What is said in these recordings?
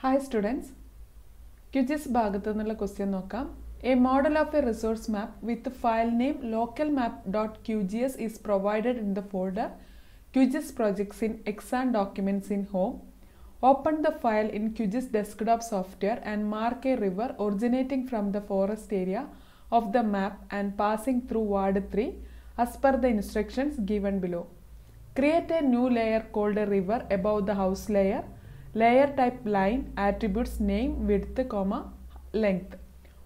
Hi students QGIS ഭാഗത്തു നിന്നുള്ള question നോക്കാം a model of a resource map with file name local map dot Q G S is provided in the folder QGIS projects in exam documents in home open the file in QGIS desktop software and mark a river originating from the forest area of the map and passing through ward three as per the instructions given below. Create a new layer called a river above the house layer. Layer type line attributes name, width, comma, length.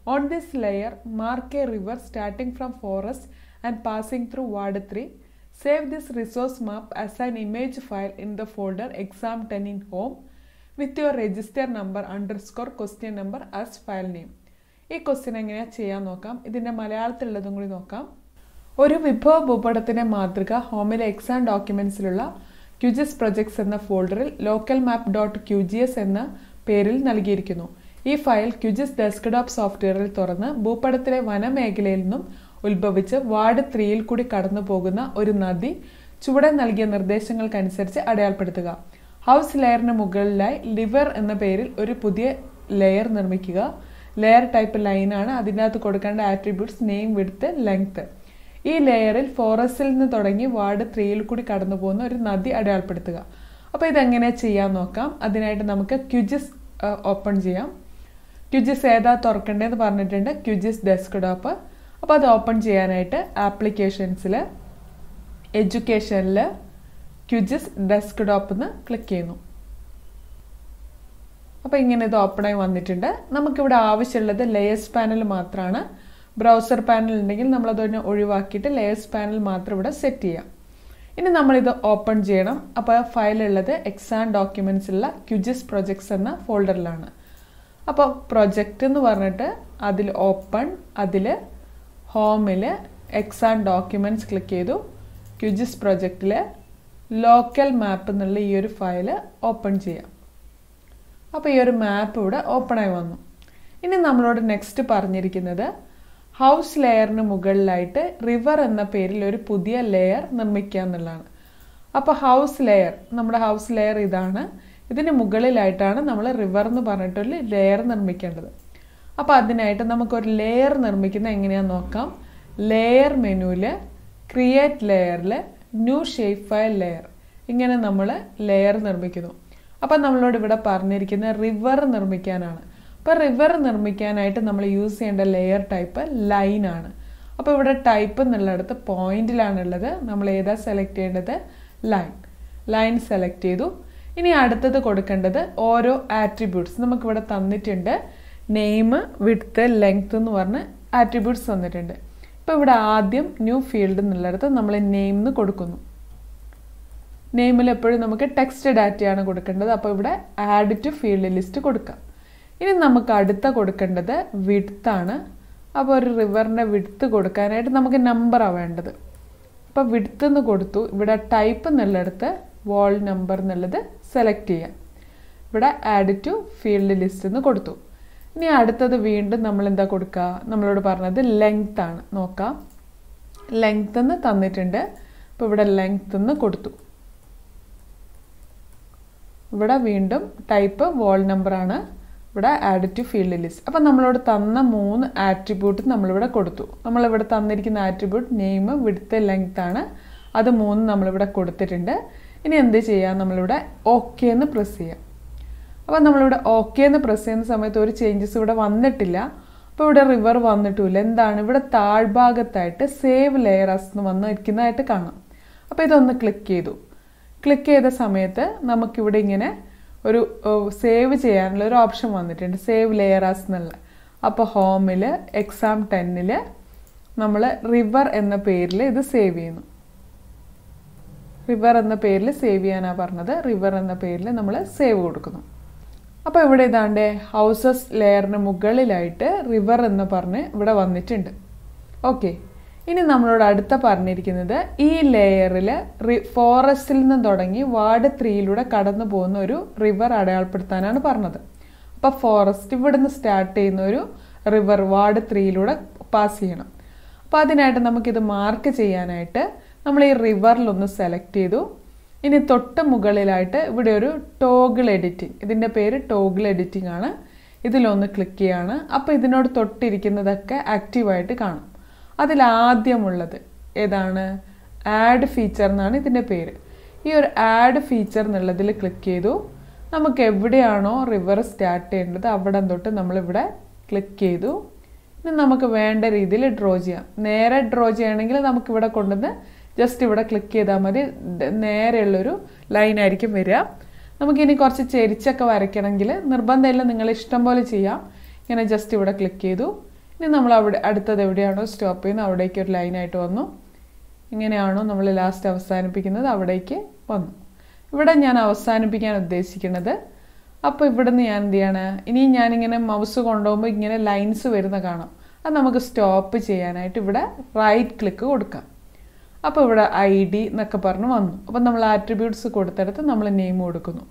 On this layer, mark a river starting from forest and passing through ward 3. Save this resource map as an image file in the folder exam 10 in home with your register number underscore question number as file name. ഈ question എങ്ങനെയാ ചെയ്യാൻ നോക്കാം ഇതിന്റെ മലയാളത്തിലുള്ളതും കൂടി നോക്കാം ഒരു വിഭവ ഭൂപടത്തിന്റെ മാതൃക ഹോമിലെ എക്സാം ഡോക്യുമെന്റ്സിലുള്ള ക്യുജിസ് പ്രൊജക്ട്സ് എന്ന ഫോൾഡറിൽ local map dot Q G S എന്ന പേരിൽ നൽകിയിരിക്കുന്നു. ഈ ഫയൽ ക്യുജിസ് ഡെസ്ക്ടോപ്പ് സോഫ്റ്റ്വെയറിൽ തുറന്ന് ഭൂപടത്തിലെ വനമേഖലയിൽ നിന്നും ഉത്ഭവിച്ച് വാർഡ് ത്രീയിൽ കൂടി കടന്നു പോകുന്ന ഒരു നദി ചുവടെ നൽകിയ നിർദ്ദേശങ്ങൾക്കനുസരിച്ച് അടയാളപ്പെടുത്തുക. ഹൗസ് ലെയറിന് മുകളിലായി ലിവർ എന്ന പേരിൽ ഒരു പുതിയ ലെയർ നിർമ്മിക്കുക. ലെയർ ടൈപ്പ് ലൈനാണ് അതിനകത്ത് കൊടുക്കേണ്ട ആട്രിബ്യൂട്ട്സ് നെയിം വിടുത്ത് ലെങ്ത് ഈ ലെയറിൽ ഫോറസ്റ്റിൽ നിന്ന് തുടങ്ങി വാർഡ് ത്രീയിൽ കൂടി കടന്നു പോകുന്ന ഒരു നദി അടയാളപ്പെടുത്തുക. അപ്പോൾ ഇതെങ്ങനെ ചെയ്യാൻ നോക്കാം? അതിനായിട്ട് നമുക്ക് ക്യുജിസ് ഓപ്പൺ ചെയ്യാം. ക്യുജിസ് ഏതാ തുറക്കേണ്ടതെന്ന് പറഞ്ഞിട്ടുണ്ട്. ക്യുജിസ് ഡെസ്ക്ടോപ്പ് അപ്പോൾ അത് ഓപ്പൺ ചെയ്യാനായിട്ട് ആപ്ലിക്കേഷൻസിൽ എഡ്യൂക്കേഷനിൽ ക്യുജിസ് ഡെസ്ക്ടോപ്പ് എന്ന് ക്ലിക്ക് ചെയ്യുന്നു. അപ്പോൾ ഇങ്ങനെ ഇത് ഓപ്പണായി വന്നിട്ടുണ്ട്. നമുക്കിവിടെ ആവശ്യമുള്ളത് ലേയേഴ്സ് പാനൽ മാത്രമാണ് ബ്രൗസർ പാനൽ ഉണ്ടെങ്കിൽ നമ്മളതൊന്ന് ഒഴിവാക്കിയിട്ട് ലേയേഴ്സ് പാനൽ മാത്രം ഇവിടെ സെറ്റ് ചെയ്യാം. ഇനി നമ്മളിത് ഓപ്പൺ ചെയ്യണം. അപ്പോൾ ഫയൽ ഉള്ളത് എക്സാം ഡോക്യുമെൻസിലുള്ള ക്യുജിസ് പ്രൊജക്ട്സ് എന്ന ഫോൾഡറിലാണ് അപ്പോൾ പ്രൊജക്റ്റ് എന്ന് പറഞ്ഞിട്ട് അതിൽ ഓപ്പൺ അതിൽ ഹോമിൽ എക്സാം ഡോക്യുമെന്റ്സ് ക്ലിക്ക് ചെയ്തു. ക്യുജിസ് പ്രൊജക്റ്റിൽ ലോക്കൽ മാപ്പ് എന്നുള്ള ഈ ഒരു ഫയൽ ഓപ്പൺ ചെയ്യാം. അപ്പോൾ ഈ ഒരു മാപ്പ് ഇവിടെ ഓപ്പണായി വന്നു. ഇനി നമ്മളോട് നെക്സ്റ്റ് പറഞ്ഞിരിക്കുന്നത് ഹൗസ് ലെയറിന് മുകളിലായിട്ട് റിവർ എന്ന പേരിൽ ഒരു പുതിയ ലെയർ നിർമ്മിക്കുക എന്നുള്ളതാണ്. അപ്പോൾ ഹൗസ് ലെയർ നമ്മുടെ ഹൗസ് ലെയർ ഇതാണ്. ഇതിന് മുകളിലായിട്ടാണ് നമ്മൾ റിവർ എന്ന് പറഞ്ഞിട്ടൊരു ലെയർ നിർമ്മിക്കേണ്ടത്. അപ്പോൾ അതിനായിട്ട് നമുക്കൊരു ലെയർ നിർമ്മിക്കുന്ന എങ്ങനെയാണെന്ന് നോക്കാം. ലെയർ മെനുവിൽ ക്രിയേറ്റ് ലെയറിൽ ന്യൂ ഷേപ്പ് ഫയൽ ലെയർ ഇങ്ങനെ നമ്മൾ ലെയർ നിർമ്മിക്കുന്നു. അപ്പം നമ്മളോട് ഇവിടെ പറഞ്ഞിരിക്കുന്ന റിവർ നിർമ്മിക്കാനാണ്. അപ്പോൾ റിവർ നിർമ്മിക്കാനായിട്ട് നമ്മൾ യൂസ് ചെയ്യേണ്ട ലെയർ ടൈപ്പ് ലൈൻ ആണ്. അപ്പോൾ ഇവിടെ ടൈപ്പ് എന്നുള്ളിടത്ത് പോയിന്റിലാണുള്ളത് നമ്മൾ ഏതാ സെലക്ട് ചെയ്യേണ്ടത്? ലൈൻ ലൈൻ സെലക്ട് ചെയ്തു. ഇനി അടുത്തത് കൊടുക്കേണ്ടത് ഓരോ ആട്രിബ്യൂട്ട്സ് നമുക്കിവിടെ തന്നിട്ടുണ്ട് നെയിം വിഡ്ത്ത് ലെങ്ത് എന്ന് പറഞ്ഞ് ആട്രിബ്യൂട്ട്സ് തന്നിട്ടുണ്ട്. ഇപ്പോൾ ഇവിടെ ആദ്യം ന്യൂ ഫീൽഡ് എന്നുള്ളിടത്ത് നമ്മൾ നെയിം എന്ന് കൊടുക്കുന്നു. നെയിമിൽ എപ്പോഴും നമുക്ക് ടെക്സ്റ്റ് ഡാറ്റയാണ് കൊടുക്കേണ്ടത്. അപ്പോൾ ഇവിടെ ആഡ് ടു ഫീൽഡ് ലിസ്റ്റ് കൊടുക്കാം. ഇനി നമുക്ക് അടുത്ത കൊടുക്കേണ്ടത് വിടുത്താണ് അപ്പോൾ ഒരു റിവറിന്റെ വിടുത്ത് കൊടുക്കാനായിട്ട് നമുക്ക് നമ്പറാണ് വേണ്ടത്. അപ്പോൾ വിടുത്ത് എന്ന് കൊടുത്തു. ഇവിടെ ടൈപ്പ് എന്നുള്ളിടത്ത് വാൾ നമ്പർ എന്നുള്ളത് സെലക്ട് ചെയ്യാം. ഇവിടെ ആഡ് ടു ഫീൽഡ് ലിസ്റ്റ് എന്ന് കൊടുത്തു. ഇനി അടുത്തത് വീണ്ടും നമ്മൾ എന്താ കൊടുക്കുക നമ്മളോട് പറഞ്ഞത് ലെങ്ത് ആണ്. നോക്കാം. ലെങ്ത് എന്ന് തന്നിട്ടുണ്ട്. അപ്പോൾ ഇവിടെ ലെങ്ത് എന്ന് കൊടുത്തു. ഇവിടെ വീണ്ടും ടൈപ്പ് വാൾ നമ്പറാണ് ഇവിടെ ആഡ് ടു ഫീൽഡ് ലിസ്റ്റ് അപ്പം നമ്മളോട് തന്ന മൂന്ന് ആട്രിബ്യൂട്ട് നമ്മളിവിടെ കൊടുത്തു. നമ്മളിവിടെ തന്നിരിക്കുന്ന ആട്രിബ്യൂട്ട് നെയിം വിടുത്ത ലെങ്ത് ആണ്. അത് മൂന്ന് നമ്മളിവിടെ കൊടുത്തിട്ടുണ്ട്. ഇനി എന്ത് ചെയ്യാം? നമ്മളിവിടെ ഓക്കെ എന്ന് പ്രസ് ചെയ്യാം. അപ്പം നമ്മളിവിടെ ഓക്കെ എന്ന് പ്രസ് ചെയ്യുന്ന സമയത്ത് ഒരു ചേഞ്ചസ് ഇവിടെ വന്നിട്ടില്ല. അപ്പോൾ ഇവിടെ റിവർ വന്നിട്ടില്ല. എന്താണ്? ഇവിടെ താഴ്ഭാഗത്തായിട്ട് സേവ് ലെയറസ് എന്ന് വന്നിരിക്കുന്നതായിട്ട് കാണാം. അപ്പോൾ ഇതൊന്ന് ക്ലിക്ക് ചെയ്തു. ക്ലിക്ക് ചെയ്ത സമയത്ത് നമുക്കിവിടെ ഇങ്ങനെ ഒരു സേവ് ചെയ്യാനുള്ള ഒരു ഓപ്ഷൻ വന്നിട്ടുണ്ട്. സേവ് ലെയറാസ് എന്നുള്ള. അപ്പോൾ ഹോമിൽ എക്സാം ടെന്നിൽ നമ്മൾ റിവർ എന്ന പേരിൽ ഇത് സേവ് ചെയ്യുന്നു. റിവർ എന്ന പേരിൽ സേവ് ചെയ്യാനാണ് പറഞ്ഞത്. റിവർ എന്ന പേരിൽ നമ്മൾ സേവ് കൊടുക്കുന്നു. അപ്പോൾ ഇവിടെ ഇതാണ്ട് ഹൗസസ് ലെയറിന് മുകളിലായിട്ട് റിവർ എന്ന് പറഞ്ഞ് ഇവിടെ വന്നിട്ടുണ്ട്. ഓക്കെ. ഇനി നമ്മളോട് അടുത്ത പറഞ്ഞിരിക്കുന്നത് ഈ ലെയറിൽ ഫോറസ്റ്റിൽ നിന്ന് തുടങ്ങി വാർഡ് ത്രീയിലൂടെ കടന്നു പോകുന്ന ഒരു റിവർ അടയാളപ്പെടുത്താനാണ് പറഞ്ഞത്. അപ്പോൾ ഫോറസ്റ്റ് ഇവിടെ നിന്ന് സ്റ്റാർട്ട് ചെയ്യുന്ന ഒരു റിവർ വാർഡ് ത്രീയിലൂടെ പാസ് ചെയ്യണം. അപ്പോൾ അതിനായിട്ട് നമുക്കിത് മാർക്ക് ചെയ്യാനായിട്ട് നമ്മൾ ഈ റിവറിലൊന്ന് സെലക്ട് ചെയ്തു. ഇനി തൊട്ട് മുകളിലായിട്ട് ഇവിടെ ഒരു ടോഗിൾ എഡിറ്റിംഗ് ഇതിന്റെ പേര് ടോഗിൾ എഡിറ്റിംഗ് ആണ്. ഇതിലൊന്ന് ക്ലിക്ക് ചെയ്യാണ്. അപ്പോൾ ഇതിനോട് തൊട്ടിരിക്കുന്നതൊക്കെ ആക്റ്റീവായിട്ട് കാണും. അതിലാദ്യമുള്ളത്. ഏതാണ്? ആഡ് ഫീച്ചർ എന്നാണ് ഇതിന്റെ പേര്. ഈ ഒരു ആഡ് ഫീച്ചർ എന്നുള്ളതിൽ ക്ലിക്ക് ചെയ്തു. നമുക്ക് എവിടെയാണോ റിവർ സ്റ്റാർട്ട് ചെയ്യേണ്ടത് അവിടെ തൊട്ട് നമ്മളിവിടെ ക്ലിക്ക് ചെയ്തു. ഇനി നമുക്ക് വേണ്ട രീതിയിൽ ഡ്രോ ചെയ്യാം. നേരെ ഡ്രോ ചെയ്യണമെങ്കിൽ നമുക്കിവിടെ കൊണ്ടുവന്ന് ജസ്റ്റ് ഇവിടെ ക്ലിക്ക് ചെയ്താൽ മതി. നേരെയുള്ളൊരു ലൈനായിരിക്കും വരിക. നമുക്കിനി കുറച്ച് ചെരിച്ചൊക്കെ വരയ്ക്കണമെങ്കിൽ നിർബന്ധമില്ല. നിങ്ങൾ ഇഷ്ടം പോലെ ചെയ്യാം. ഇങ്ങനെ ജസ്റ്റ് ഇവിടെ ക്ലിക്ക് ചെയ്തു. ഇനി നമ്മൾ അവിടെ അടുത്തത് എവിടെയാണോ സ്റ്റോപ്പ് ചെയ്യുന്നത് അവിടേക്ക് ഒരു ലൈനായിട്ട് വന്നു. ഇങ്ങനെയാണോ നമ്മൾ ലാസ്റ്റ് അവസാനിപ്പിക്കുന്നത് അവിടേക്ക് വന്നു. ഇവിടെ ഞാൻ അവസാനിപ്പിക്കാൻ ഉദ്ദേശിക്കുന്നത് അപ്പോൾ ഇവിടുന്ന് ഞാൻ എന്ത് ചെയ്യാണ്? ഇനി ഞാനിങ്ങനെ മൗസ് കൊണ്ടുപോകുമ്പോൾ ഇങ്ങനെ ലൈൻസ് വരുന്ന കാണാം. അത് നമുക്ക് സ്റ്റോപ്പ് ചെയ്യാനായിട്ട് ഇവിടെ റൈറ്റ് ക്ലിക്ക് കൊടുക്കാം. അപ്പോൾ ഇവിടെ ഐ ഡി എന്നൊക്കെ പറഞ്ഞ് വന്നു. അപ്പം നമ്മൾ ആട്രിബ്യൂട്ട്സ് കൊടുത്തെടുത്ത് നമ്മൾ നെയിം കൊടുക്കുന്നു.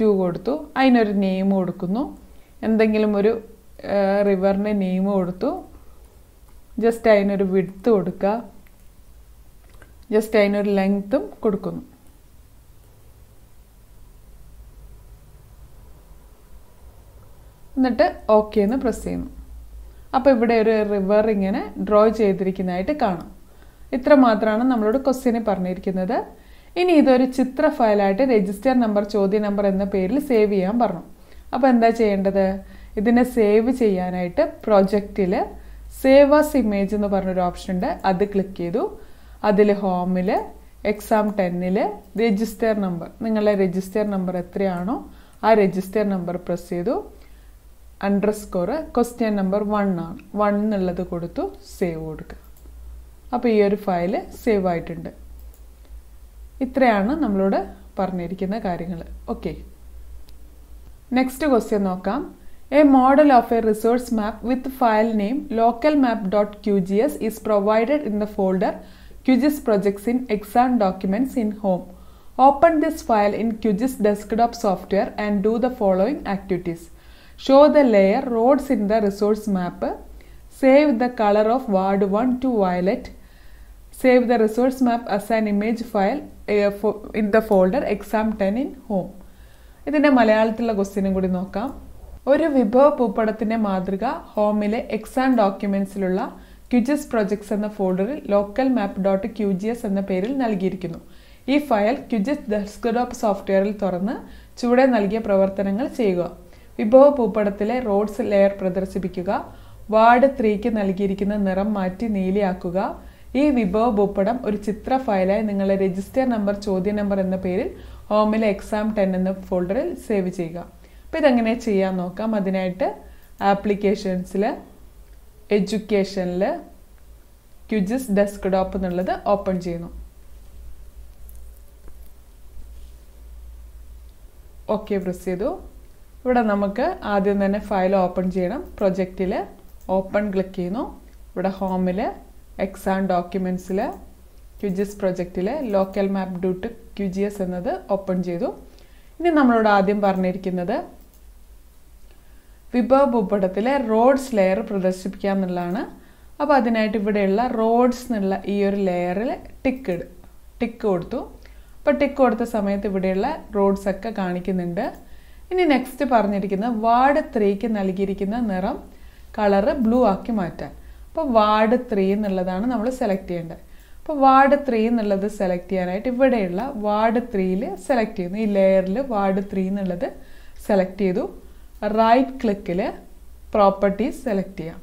ടു കൊടുത്തു. അതിനൊരു നെയിം കൊടുക്കുന്നു. എന്തെങ്കിലും ഒരു റിവറിന്റെ നെയിം കൊടുത്തു. ജസ്റ്റ് അതിനൊരു വിഡ്ത്ത് കൊടുക്കുക. ജസ്റ്റ് അതിനൊരു ലെങ്ത്തും കൊടുക്കുന്നു. എന്നിട്ട് ഓക്കെ എന്ന് പ്രസ് ചെയ്യുന്നു. അപ്പോൾ ഇവിടെ ഒരു റിവർ ഇങ്ങനെ ഡ്രോ ചെയ്തിരിക്കുന്നതായിട്ട് കാണാം. ഇത്ര മാത്രമാണ് നമ്മളോട് ക്വസ്റ്റ്യന് പറഞ്ഞിരിക്കുന്നത്. ഇനി ഇതൊരു ചിത്ര ഫയലായിട്ട് രജിസ്റ്റർ നമ്പർ ചോദ്യ നമ്പർ എന്ന പേരിൽ സേവ് ചെയ്യാൻ പറഞ്ഞു. അപ്പോൾ എന്താ ചെയ്യേണ്ടത്? ഇതിനെ സേവ് ചെയ്യാനായിട്ട് പ്രൊജക്റ്റിൽ സേവ് ആസ് ഇമേജ് എന്ന് പറഞ്ഞൊരു ഓപ്ഷൻ ഉണ്ട്. അത് ക്ലിക്ക് ചെയ്തു. അതിൽ ഹോമിൽ എക്സാം ടെന്നിൽ രജിസ്റ്റർ നമ്പർ നിങ്ങളുടെ രജിസ്റ്റർ നമ്പർ എത്രയാണോ ആ രജിസ്റ്റർ നമ്പർ പ്രസ് ചെയ്തു. Under score question number one ആണ്. വൺ എന്നുള്ളത് കൊടുത്തു സേവ് കൊടുക്കുക. അപ്പോൾ ഈ ഒരു ഫയൽ സേവ് ആയിട്ടുണ്ട്. ഇത്രയാണ് നമ്മളോട് പറഞ്ഞിരിക്കുന്ന കാര്യങ്ങൾ ഓക്കെ നെക്സ്റ്റ് ക്വസ്റ്റ്യൻ നോക്കാം. A model of a resource map with file name localmap.qgis is provided in the folder QGIS projects in exam documents in home. Open this file in QGIS desktop software and do the following activities. Show the layer roads in the resource map. Save the color of ward 1 to violet. Save the resource map as an image file uh, in the folder exam 10 in home. ഇതിന്റെ മലയാളത്തിലുള്ള ക്വസ്റ്റ്യനും കൂടി നോക്കാം ഒരു വിഭവ പൂപ്പടത്തിന്റെ മാതൃക ഹോമിലെ എക്സാം ഡോക്യുമെന്റ്സിലുള്ള ക്യുജിസ് പ്രൊജക്ട്സ് എന്ന ഫോൾഡറിൽ local map dot Q G S എന്ന പേരിൽ നൽകിയിരിക്കുന്നു. ഈ ഫയൽ ക്യുജിസ് ഡെസ്ക്ടോപ്പ് സോഫ്റ്റ്വെയറിൽ തുറന്ന് ചുവടെ നൽകിയ പ്രവർത്തനങ്ങൾ ചെയ്യുക. വിഭവ ഭൂപടത്തിലെ റോഡ്സ് ലെയർ പ്രദർശിപ്പിക്കുക. വാർഡ് ത്രീക്ക് നൽകിയിരിക്കുന്ന നിറം മാറ്റി നീലയാക്കുക. ഈ വിഭവ ഭൂപടം ഒരു ചിത്ര ഫയലായി നിങ്ങളുടെ രജിസ്റ്റർ നമ്പർ ചോദ്യ നമ്പർ എന്ന പേരിൽ ഹോമിലെ എക്സാം ടെൻ എന്ന ഫോൾഡറിൽ സേവ് ചെയ്യുക. അപ്പോൾ ഇതെങ്ങനെ ചെയ്യാൻ നോക്കാം? അതിനായിട്ട് ആപ്ലിക്കേഷൻസിൽ എഡ്യൂക്കേഷനിൽ ക്യുജിസ് ഡെസ്ക്ടോപ്പ് എന്നുള്ളത് ഓപ്പൺ ചെയ്യുന്നു. ഓക്കെ പ്രസ് ചെയ്തു. ഇവിടെ നമുക്ക് ആദ്യം തന്നെ ഫയൽ ഓപ്പൺ ചെയ്യണം. പ്രൊജക്റ്റിൽ ഓപ്പൺ ക്ലിക്ക് ചെയ്യുന്നു. ഇവിടെ ഹോമിൽ എക്സാം ഡോക്യുമെൻസിൽ QGIS പ്രൊജക്റ്റിൽ local map dot Q G S എന്നത് ഓപ്പൺ ചെയ്തു. ഇനി നമ്മളോട് ആദ്യം പറഞ്ഞിരിക്കുന്നത് വിഭവ ഭൂപടത്തിലെ റോഡ്സ് ലെയർ പ്രദർശിപ്പിക്കുക എന്നുള്ളതാണ് അപ്പോൾ അതിനായിട്ട് ഇവിടെയുള്ള റോഡ്സ് എന്നുള്ള ഈ ഒരു ലെയറിൽ ടിക്ക് ടിക്ക് കൊടുത്തു. അപ്പോൾ ടിക്ക് കൊടുത്ത സമയത്ത് ഇവിടെയുള്ള റോഡ്സ് ഒക്കെ കാണിക്കുന്നുണ്ട്. ഇനി നെക്സ്റ്റ് പറഞ്ഞിരിക്കുന്ന വാർഡ് ത്രീക്ക് നൽകിയിരിക്കുന്ന നിറം കളറ് ബ്ലൂ ആക്കി മാറ്റാൻ. അപ്പോൾ വാർഡ് ത്രീ എന്നുള്ളതാണ് നമ്മൾ സെലക്ട് ചെയ്യേണ്ടത്. അപ്പോൾ വാർഡ് ത്രീ എന്നുള്ളത് സെലക്ട് ചെയ്യാനായിട്ട് ഇവിടെയുള്ള വാർഡ് ത്രീയിൽ സെലക്ട് ചെയ്യുന്നു. ഈ ലെയറിൽ വാർഡ് ത്രീ എന്നുള്ളത് സെലക്ട് ചെയ്തു. റൈറ്റ് ക്ലിക്കിൽ പ്രോപ്പർട്ടീസ് സെലക്ട് ചെയ്യാം.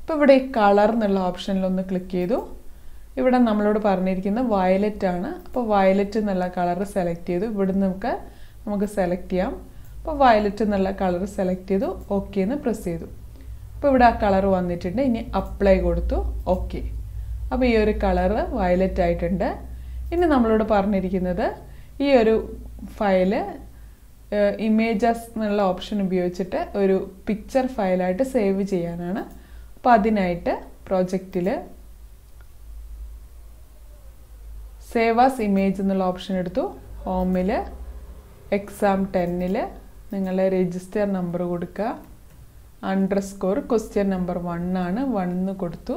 അപ്പോൾ ഇവിടെ ഈ കളർ എന്നുള്ള ഓപ്ഷനിലൊന്ന് ക്ലിക്ക് ചെയ്തു. ഇവിടെ നമ്മളോട് പറഞ്ഞിരിക്കുന്ന വയലറ്റ് ആണ്. അപ്പോൾ വയലറ്റ് എന്നുള്ള കളർ സെലക്ട് ചെയ്തു. ഇവിടെ നമുക്ക് നമുക്ക് സെലക്ട് ചെയ്യാം. അപ്പോൾ വയലറ്റ് എന്നുള്ള കളർ സെലക്ട് ചെയ്തു. ഓക്കെ എന്ന് പ്രസ് ചെയ്തു. അപ്പോൾ ഇവിടെ ആ കളർ വന്നിട്ടുണ്ട്. ഇനി അപ്ലൈ കൊടുത്തു. ഓക്കെ അപ്പോൾ ഈ ഒരു കളർ വയലറ്റ് ആയിട്ടുണ്ട്. ഇനി നമ്മളോട് പറഞ്ഞിരിക്കുന്നത് ഈ ഒരു ഫയൽ ഇമേജസ് എന്നുള്ള ഓപ്ഷൻ ഉപയോഗിച്ചിട്ട് ഒരു പിക്ചർ ഫയലായിട്ട് സേവ് ചെയ്യാനാണ്. അപ്പോൾ അതിനായിട്ട് പ്രോജക്റ്റിൽ സേവ് ആസ് ഇമേജ് എന്നുള്ള ഓപ്ഷൻ എടുത്തു. ഹോമിൽ എക്സാം ടെന്നിൽ നിങ്ങൾ രജിസ്റ്റർ നമ്പർ കൊടുക്കുക. Under score question number one ആണ് വണ്ണ് കൊടുത്തു.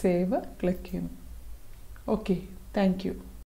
സേവ് ക്ലിക്ക് ചെയ്യുന്നു. Okay thank